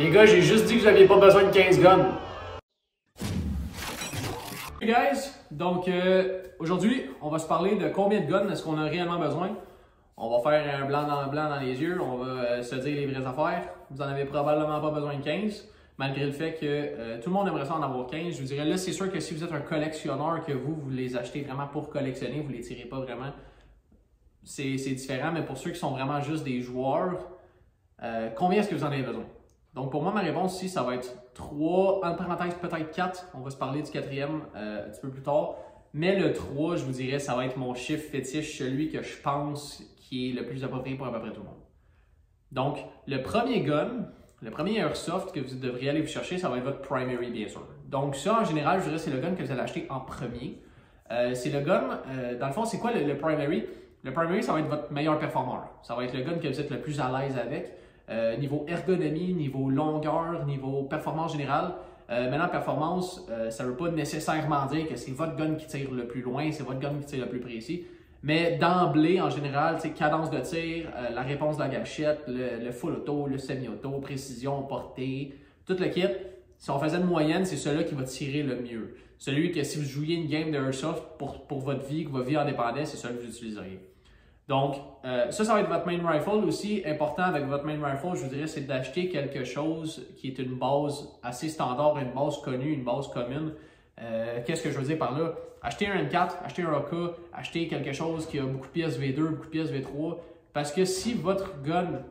Les gars, j'ai juste dit que vous n'aviez pas besoin de 15 guns. Hey guys, donc euh, aujourd'hui, on va se parler de combien de guns est-ce qu'on a réellement besoin. On va faire un blanc dans blanc dans les yeux, on va euh, se dire les vraies affaires. Vous en avez probablement pas besoin de 15, malgré le fait que euh, tout le monde aimerait ça en avoir 15. Je vous dirais là, c'est sûr que si vous êtes un collectionneur, que vous, vous les achetez vraiment pour collectionner, vous les tirez pas vraiment, c'est différent. Mais pour ceux qui sont vraiment juste des joueurs, combien est-ce que vous en avez besoin? Donc, pour moi, ma réponse ici, ça va être 3, en parenthèse, peut-être 4. On va se parler du quatrième euh, un petit peu plus tard. Mais le 3, je vous dirais, ça va être mon chiffre fétiche, celui que je pense qui est le plus approprié pour à peu près tout le monde. Donc, le premier gun, le premier airsoft que vous devriez aller vous chercher, ça va être votre primary, bien sûr. Donc, ça, en général, je dirais, c'est le gun que vous allez acheter en premier. Euh, c'est le gun, euh, dans le fond, c'est quoi le, primary? Le primary, ça va être votre meilleur performeur. Ça va être le gun que vous êtes le plus à l'aise avec. Euh, niveau ergonomie, niveau longueur, niveau performance générale. Euh, maintenant, performance, euh, ça ne veut pas nécessairement dire que c'est votre gun qui tire le plus loin, c'est votre gun qui tire le plus précis. Mais d'emblée, en général, c'est cadence de tir, la réponse de la gâchette, le, full auto, le semi-auto, précision, portée, tout le kit. Si on faisait une moyenne, c'est celui qui va tirer le mieux. Celui que si vous jouiez une game de Airsoft pour, pour votre vie, que votre vie en dépendait, c'est celui que vous utiliseriez. Donc, euh, ça, ça va être votre main rifle aussi. Important avec votre main rifle, je vous dirais, c'est d'acheter quelque chose qui est une base assez standard, une base connue, une base commune. Euh, qu'est-ce que je veux dire par là? Acheter un M4, acheter un AK, acheter quelque chose qui a beaucoup de pièces V2, beaucoup de pièces V3. Parce que si votre gun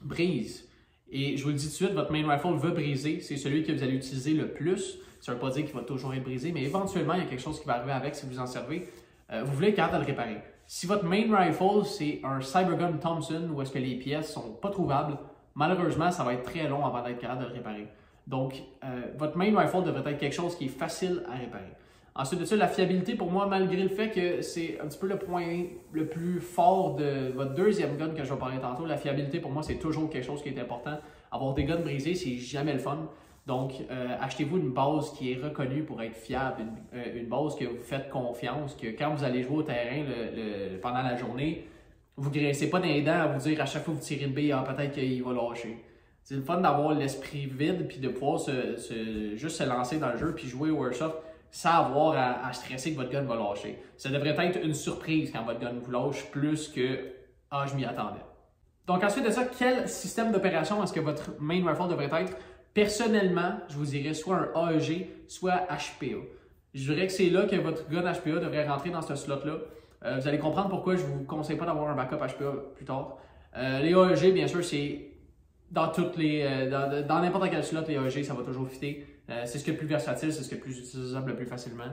brise, et je vous le dis tout de suite, votre main rifle veut briser, c'est celui que vous allez utiliser le plus. Ça ne veut pas dire qu'il va toujours être brisé, mais éventuellement, il y a quelque chose qui va arriver avec si vous en servez. Euh, vous voulez être capable de le réparer. Si votre main rifle, c'est un Cybergun Thompson où est-ce que les pièces sont pas trouvables, malheureusement, ça va être très long avant d'être capable de le réparer. Donc, euh, votre main rifle devrait être quelque chose qui est facile à réparer. Ensuite de ça, la fiabilité, pour moi, malgré le fait que c'est un petit peu le point le plus fort de votre deuxième gun que je vais parler tantôt, la fiabilité, pour moi, c'est toujours quelque chose qui est important. Avoir des guns brisés, c'est jamais le fun. Donc, euh, achetez-vous une base qui est reconnue pour être fiable, euh, une, base que vous faites confiance, que quand vous allez jouer au terrain pendant la journée, vous ne graissez pas des dents à vous dire à chaque fois que vous tirez une bille, ah, peut-être qu'il va lâcher. C'est le fun d'avoir l'esprit vide puis de pouvoir juste se lancer dans le jeu puis jouer au workshop sans avoir à, stresser que votre gun va lâcher. Ça devrait être une surprise quand votre gun vous lâche plus que Ah, je m'y attendais. Donc ensuite de ça, quel système d'opération est-ce que votre main rifle devrait être? Personnellement, je vous dirais soit un AEG, soit HPA. Je dirais que c'est là que votre gun HPA devrait rentrer dans ce slot-là. Euh, vous allez comprendre pourquoi je ne vous conseille pas d'avoir un backup HPA plus tard. Euh, les AEG, bien sûr, c'est dans toutes les euh, dans, n'importe quel slot, les AEG, ça va toujours fitter. c'est ce qui est plus versatile, c'est ce qui est plus utilisable le plus facilement.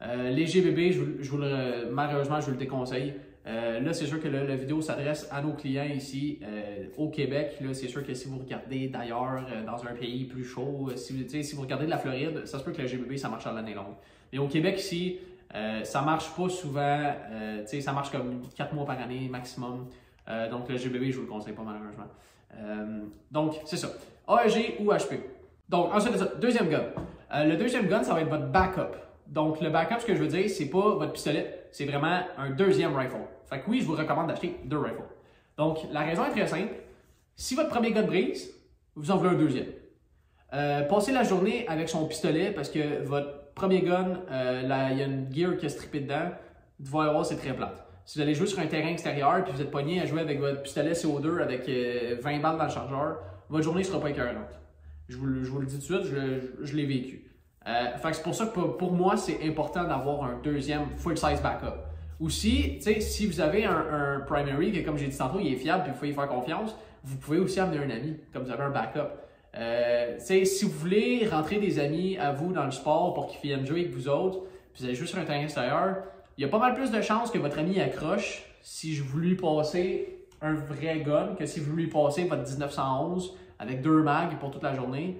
les GBB, je, je vous le, malheureusement, je vous le déconseille. Euh, là, c'est sûr que la vidéo s'adresse à nos clients ici euh, au Québec. Là, c'est sûr que si vous regardez d'ailleurs euh, dans un pays plus chaud, si, si vous regardez de la Floride, ça se peut que le GBB, ça marche à l'année longue. Mais au Québec ici, ça marche pas souvent. ça marche comme 4 mois par année maximum. donc le GBB, je vous le conseille pas malheureusement. donc, c'est ça. AEG ou HP. Donc, ensuite deuxième gun. le deuxième gun, ça va être votre backup. Donc, le backup, ce que je veux dire, c'est pas votre pistolet, c'est vraiment un deuxième rifle. Fait que oui, je vous recommande d'acheter deux rifles. Donc, la raison est très simple. Si votre premier gun brise, vous en voulez un deuxième. Euh, passez la journée avec son pistolet parce que votre premier gun, euh, il y a une gear qui est strippée dedans. Vous allez voir, c'est très plate. Si vous allez jouer sur un terrain extérieur puis vous êtes pogné à jouer avec votre pistolet CO2 avec 20 euh, balles dans le chargeur, votre journée ne sera pas écœurante. Je vous, le dis tout de suite, je l'ai vécu. Euh, c'est pour ça que pour, moi, c'est important d'avoir un deuxième full-size backup. Aussi, si vous avez un, primary comme j'ai dit tantôt, il est fiable et vous pouvez y faire confiance, vous pouvez aussi amener un ami, comme vous avez un backup. Euh, si vous voulez rentrer des amis à vous dans le sport pour qu'ils viennent jouer avec vous autres, puis vous avez juste sur un terrain extérieur, il y a pas mal plus de chances que votre ami accroche si je vous lui passer un vrai gun que si vous lui passez votre 1911 avec deux mags pour toute la journée.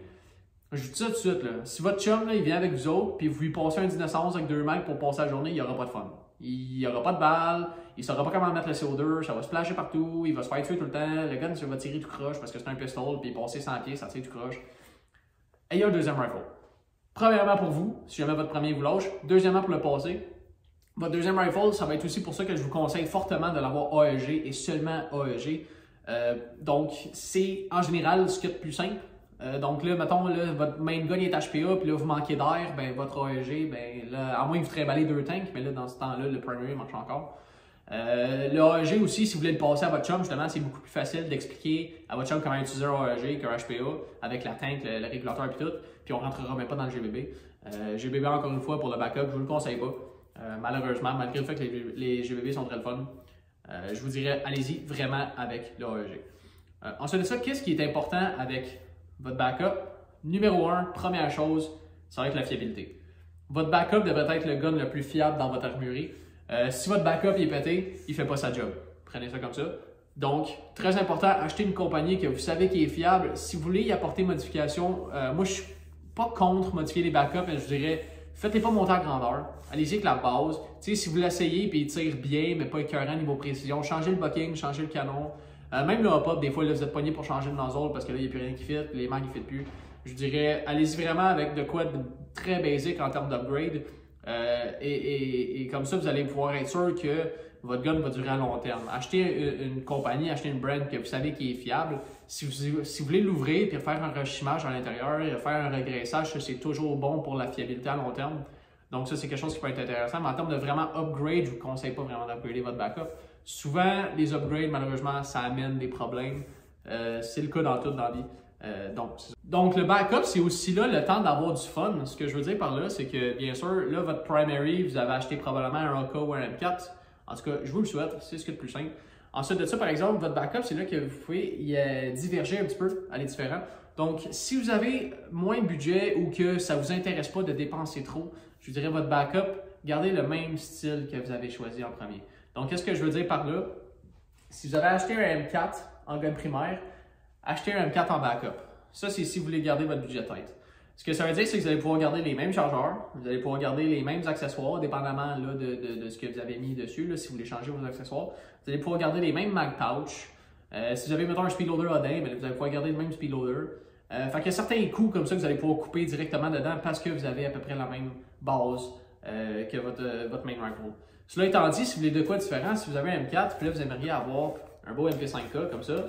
Je vous dis ça tout de suite, là. Si votre chum, là, il vient avec vous autres, puis vous lui passez un 1911 avec deux mecs pour passer la journée, il n'y aura pas de fun. Il n'y aura pas de balles, il ne saura pas comment mettre le CO2, ça va se splasher partout, il va se faire tuer tout le temps, le gun, il va tirer tout croche parce que c'est un pistol, puis passer 100 pieds, ça tire tout croche. Ayez un deuxième rifle. Premièrement pour vous, si jamais votre premier vous lâche. Deuxièmement pour le passer. Votre deuxième rifle, ça va être aussi pour ça que je vous conseille fortement de l'avoir AEG et seulement AEG. Euh, donc, c'est en général ce qui est le plus simple. Euh, donc là, mettons, là, votre main gun est HPA, puis là, vous manquez d'air, ben, votre AEG, ben, là, à moins que vous trimbalez deux tanks, mais là, dans ce temps-là, le primary marche encore. Euh, le AEG aussi, si vous voulez le passer à votre chum, justement, c'est beaucoup plus facile d'expliquer à votre chum comment utiliser un AEG qu'un HPA avec la tank, le, régulateur et tout. Puis on rentrera même pas dans le GBB. Euh, GBB, encore une fois, pour le backup, je vous le conseille pas. Euh, malheureusement, malgré le fait que les, GBB sont très fun, euh, je vous dirais, allez-y vraiment avec le AEG. Euh, ensuite de ça, qu'est-ce qui est important avec votre backup? Numéro un, première chose, ça va être la fiabilité. Votre backup devrait être le gun le plus fiable dans votre armurerie. Euh, si votre backup est pété, il ne fait pas sa job. Prenez ça comme ça. Donc, très important, achetez une compagnie que vous savez qui est fiable. Si vous voulez y apporter modification, euh, moi je suis pas contre modifier les backups, mais je dirais, faites-les pas monter en grandeur. Allez-y avec la base. si vous l'essayez et il tire bien, mais pas écœurant niveau précision, changez le bucking, changez le canon. Euh, même le hop-up, des fois, là, vous êtes pogné pour changer le nozzle parce que là, il n'y a plus rien qui fit, les mangues ne fit plus. Je dirais, allez-y vraiment avec de quoi de très basique en termes d'upgrade. Euh, et, comme ça, vous allez pouvoir être sûr que votre gun va durer à long terme. Achetez une, compagnie, achetez une brand que vous savez qui est fiable. Si vous, si vous voulez l'ouvrir et faire un rechimage à l'intérieur, faire un regraissage, c'est toujours bon pour la fiabilité à long terme. Donc ça, c'est quelque chose qui peut être intéressant. Mais en termes de vraiment upgrade, je ne vous conseille pas vraiment d'upgrader votre backup. Souvent, les upgrades, malheureusement, ça amène des problèmes. Euh, c'est le cas dans tout dans la vie. Euh, donc, donc, le backup, c'est aussi là le temps d'avoir du fun. Ce que je veux dire par là, c'est que, bien sûr, là, votre primary, vous avez acheté probablement un Roku ou un M4. En tout cas, je vous le souhaite, c'est ce qui est le plus simple. Ensuite de ça, par exemple, votre backup, c'est là que vous pouvez y diverger un petit peu, aller différent. Donc, si vous avez moins de budget ou que ça ne vous intéresse pas de dépenser trop, je dirais votre backup, gardez le même style que vous avez choisi en premier. Donc, qu'est-ce que je veux dire par là? Si vous avez acheté un M4 en gun primaire, achetez un M4 en backup. Ça, c'est si vous voulez garder votre budget tête. Ce que ça veut dire, c'est que vous allez pouvoir garder les mêmes chargeurs, vous allez pouvoir garder les mêmes accessoires, dépendamment là, de, de, ce que vous avez mis dessus, si vous voulez changer vos accessoires. Vous allez pouvoir garder les mêmes mag pouch. Euh, si vous avez, mettons, un speedloader Odin, ben, vous allez pouvoir garder le même speedloader. Euh, fait qu'il y a certains coûts comme ça que vous allez pouvoir couper directement dedans parce que vous avez à peu près la même base euh, que votre, votre main rifle. Cela étant dit, si vous voulez de quoi différent, si vous avez un M4, puis là vous aimeriez avoir un beau MP5K comme ça,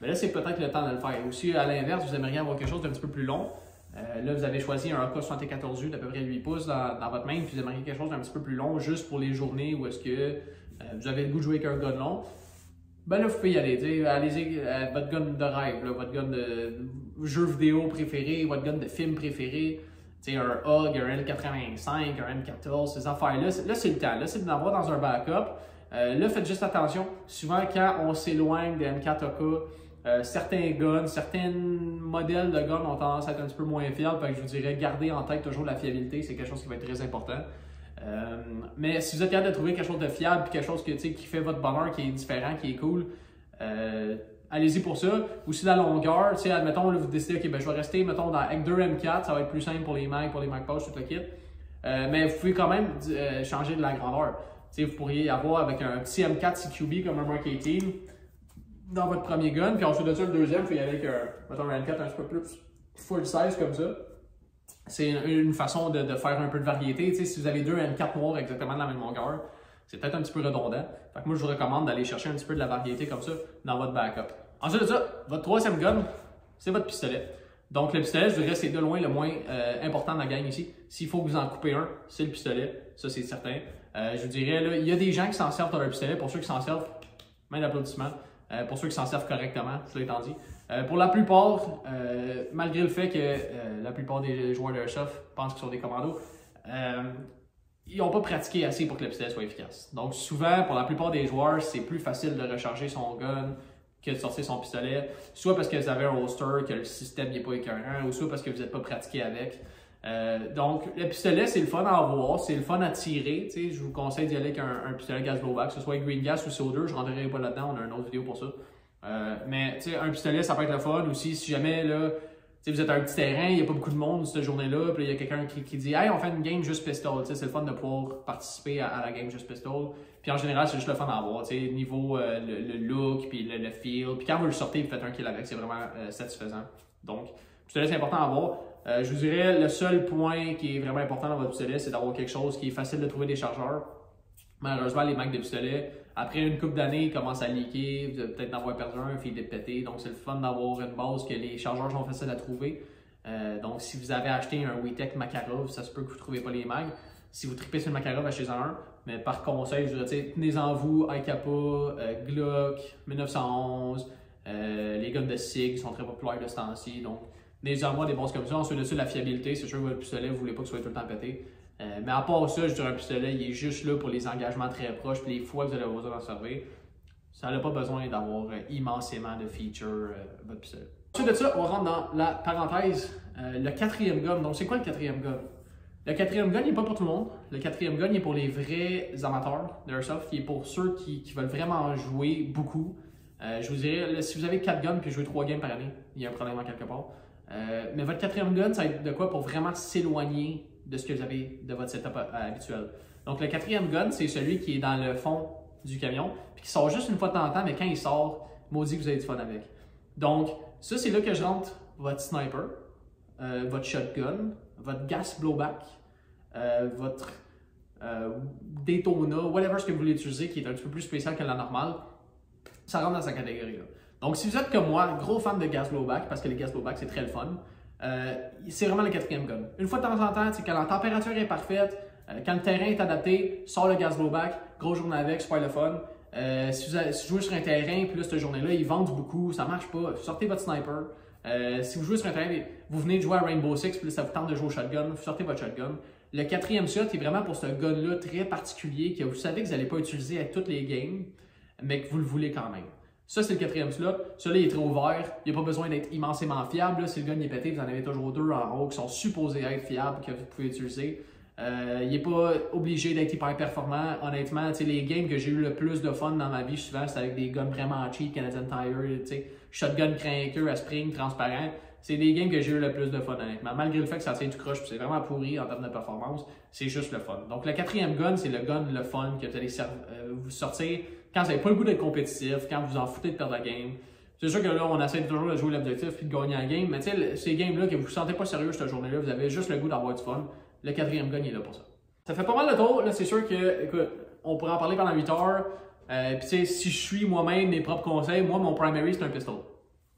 mais là, c'est peut-être le temps de le faire. Aussi, à l'inverse, vous aimeriez avoir quelque chose d'un petit peu plus long. Euh, là, vous avez choisi un AK-74U d'à peu près 8 pouces dans, votre main, puis vous aimeriez quelque chose d'un petit peu plus long juste pour les journées où est-ce que euh, vous avez le goût de jouer avec un gun long. Ben là, vous pouvez y aller. Allez-y, euh, votre gun de rêve, votre gun de jeu vidéo préféré, votre gun de film préféré. Sais, un HUG, un L85, un M14, ces affaires-là. Là, c'est le temps. Là, c'est d'avoir dans un backup. là, faites juste attention. Souvent, quand on s'éloigne des M4AK, euh, certains guns, certains modèles de guns ont tendance à être un petit peu moins fiables. je vous dirais, garder en tête toujours la fiabilité, c'est quelque chose qui va être très important. Euh, mais si vous êtes capable de trouver quelque chose de fiable, quelque chose qui fait votre bonheur, qui est différent, qui est cool, euh, allez-y pour ça. Aussi la longueur, admettons, là, vous décidez, ok, ben, je vais rester, mettons, dans, avec 2 M4, ça va être plus simple pour les Mac, pour les Mac Pouch, tout le kit. mais vous pouvez quand même changer de la grandeur. vous pourriez avoir avec un petit M4 CQB comme un Mark 18, dans votre premier gun, puis ensuite de ça, le deuxième, il faut y avec un, un M4 un petit peu plus full size comme ça. C'est une, façon de, faire un peu de variété. sais, si vous avez deux M4 noirs exactement de la même longueur, c'est peut-être un petit peu redondant. Fait que moi, je vous recommande d'aller chercher un petit peu de la variété comme ça dans votre backup. Ensuite de ça, votre troisième gun, c'est votre pistolet. Donc le pistolet, je dirais, c'est de loin le moins euh, important dans la gang ici. S'il faut que vous en coupez un, c'est le pistolet. Ça, c'est certain. Euh, je vous dirais, il y a des gens qui s'en servent dans leur pistolet. Pour ceux qui s'en servent, main d'applaudissement. Euh, pour ceux qui s'en servent correctement, cela étant dit. Pour la plupart, malgré le fait que la plupart des joueurs de Airsoft pensent qu'ils sont des commandos, ils n'ont pas pratiqué assez pour que le pistolet soit efficace. Donc souvent, pour la plupart des joueurs, c'est plus facile de recharger son gun que de sortir son pistolet, soit parce que vous avez un holster, que le système n'est pas écœurant, ou soit parce que vous n'êtes pas pratiqué avec. Euh, donc, le pistolet, c'est le fun à avoir, c'est le fun à tirer. Je vous conseille d'y aller avec un, pistolet gaz blowback, que ce soit green gas ou CO2, je ne rentrerai pas là-dedans, on a une autre vidéo pour ça. Euh, mais un pistolet, ça peut être le fun aussi. Si jamais là, vous êtes un petit terrain, il n'y a pas beaucoup de monde cette journée-là, puis il y a quelqu'un qui, dit Hey, on fait une game juste pistol. C'est le fun de pouvoir participer à, la game juste pistol. Puis en général, c'est juste le fun à avoir. Niveau euh, le, look, puis le, feel. Puis quand vous le sortez, vous faites un kill avec, c'est vraiment satisfaisant. Donc, pistolet, c'est important à avoir. Euh, je vous dirais, le seul point qui est vraiment important dans votre pistolet, c'est d'avoir quelque chose qui est facile de trouver des chargeurs. Malheureusement, les mags de pistolet, après une couple d'années, ils commencent à leaker. Vous allez peut-être en avoir perdu un, puis il est pété. Donc, c'est le fun d'avoir une base que les chargeurs sont faciles à trouver. Euh, donc, si vous avez acheté un WeTech Makarov, ça se peut que vous ne trouvez pas les mags. Si vous tripez sur le Makarov, achetez-en un. Mais par conseil, je dirais, tenez-en vous, iCapa, euh, Glock, 1911, euh, les guns de SIG sont très populaires de ce temps-ci. Donc, tenez-en moi des bons comme ça. Ensuite de la fiabilité, c'est sûr que votre pistolet, vous ne voulez pas que ce soit tout le temps pété. Euh, mais à part ça, je dirais un pistolet, il est juste là pour les engagements très proches, puis les fois que vous allez avoir besoin d'en servir. Ça n'a pas besoin d'avoir immensément de features, votre pistolet. Ensuite de ça, on rentre dans la parenthèse, le quatrième gun. Donc, c'est quoi le quatrième gun? Le quatrième gun, n'est pas pour tout le monde. Le quatrième gun, est pour les vrais amateurs d'Airsoft, qui est pour ceux qui, veulent vraiment jouer beaucoup. Euh, je vous dirais, si vous avez 4 guns puis jouez 3 games par année, il y a un problème en quelque part. Euh, mais votre quatrième gun, ça va être de quoi pour vraiment s'éloigner de ce que vous avez de votre setup euh, habituel. Donc le quatrième gun, c'est celui qui est dans le fond du camion, puis qui sort juste une fois de temps en temps, mais quand il sort, maudit que vous avez du fun avec. Donc, ça, c'est là que je rentre votre sniper, votre shotgun, votre gas blowback, euh, votre euh, Daytona, whatever ce que vous voulez utiliser qui est un petit peu plus spécial que la normale, ça rentre dans sa catégorie là. Donc si vous êtes comme moi, gros fan de gas blowback, parce que les gas blowback c'est très le fun, euh, c'est vraiment le quatrième gun. Une fois de temps en temps, c'est quand la température est parfaite, quand le terrain est adapté, sort le gas blowback, gros journée avec, super le fun. si, vous jouez sur un terrain, puis là, cette journée-là, ils vendent beaucoup, ça marche pas, sortez votre sniper. si vous jouez sur un terrain, vous venez de jouer à Rainbow Six, puis là, ça vous tente de jouer au shotgun, sortez votre shotgun. Le quatrième shot est vraiment pour ce gun-là très particulier que vous savez que vous n'allez pas utiliser à toutes les games, mais que vous le voulez quand même. Ça, c'est le quatrième slot. Celui-là, il est très ouvert. Il n'y a pas besoin d'être immensément fiable. Si le gun est pété, vous en avez toujours deux en haut qui sont supposés être fiables que vous pouvez utiliser. Euh, il n'est pas obligé d'être hyper performant. Honnêtement, les games que j'ai eu le plus de fun dans ma vie, souvent, c'est avec des guns vraiment cheap, Canadian Tire, shotgun craqueur à spring, transparent c'est des games que j'ai eu le plus de fun, honnêtement. Malgré le fait que ça tient du crush, c'est vraiment pourri en termes de performance, c'est juste le fun. Donc, le quatrième gun, c'est le gun, le fun que vous allez euh, vous sortir quand vous n'avez pas le goût d'être compétitif, quand vous en foutez de perdre la game. C'est sûr que là, on essaie toujours de jouer l'objectif puis de gagner la game, mais tu sais, ces games-là que vous ne vous sentez pas sérieux cette journée-là, vous avez juste le goût d'avoir du fun. Le quatrième il est là pour ça. Ça fait pas mal de tour. Là, c'est sûr que, écoute, on pourrait en parler pendant 8 heures. Euh, puis tu sais, si je suis moi-même mes propres conseils, moi, mon primary, c'est un pistol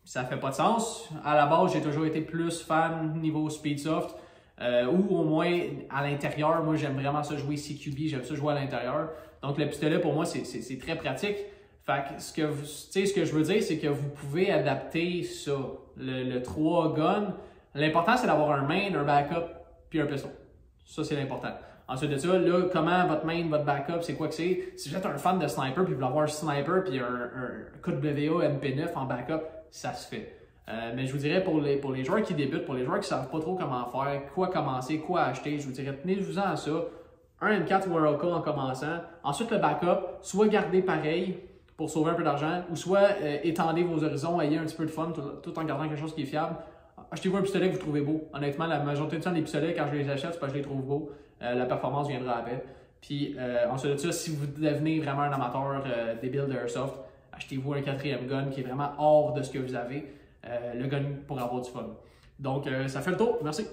ça fait pas de sens. À la base, j'ai toujours été plus fan niveau Speedsoft. Euh, ou au moins à l'intérieur, moi j'aime vraiment ça jouer CQB, j'aime ça jouer à l'intérieur. Donc le pistolet pour moi c'est très pratique. Fait que ce que, ce que je veux dire, c'est que vous pouvez adapter ça, le, le 3 gun. L'important c'est d'avoir un main, un backup, puis un pistol. Ça c'est l'important. Ensuite de ça, là, comment votre main, votre backup, c'est quoi que c'est? Si vous un fan de sniper, puis vous voulez avoir un sniper, puis un, un, coup de WA MP9 en backup, ça se fait. Euh, mais je vous dirais pour les, pour les joueurs qui débutent, pour les joueurs qui ne savent pas trop comment faire, quoi commencer, quoi acheter, je vous dirais tenez-vous-en à ça. Un M4 World Call en commençant. Ensuite, le backup, soit gardez pareil pour sauver un peu d'argent, ou soit euh, étendez vos horizons, ayez un petit peu de fun tout, en gardant quelque chose qui est fiable. Achetez-vous un pistolet que vous trouvez beau. Honnêtement, la majorité du temps, les pistolets, quand je les achète, c'est parce que je les trouve beaux. Euh, la performance viendra après. Puis ensuite de ça, si vous devenez vraiment un amateur des builds Airsoft, achetez-vous un quatrième gun qui est vraiment hors de ce que vous avez, le gun pour avoir du fun. Donc, euh, ça fait le tour. Merci.